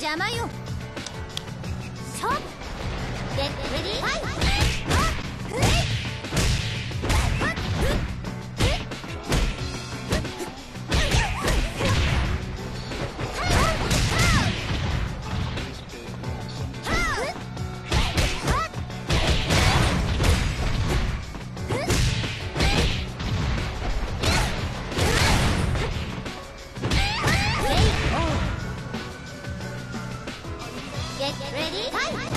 邪魔よ。シ Get ready, fight!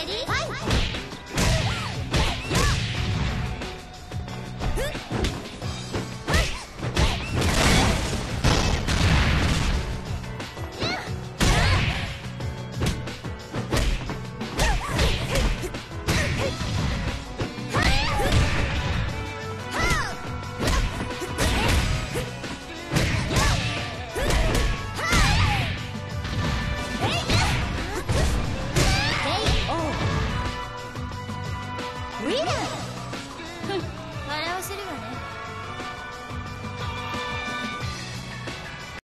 Ready? Fight! Rita!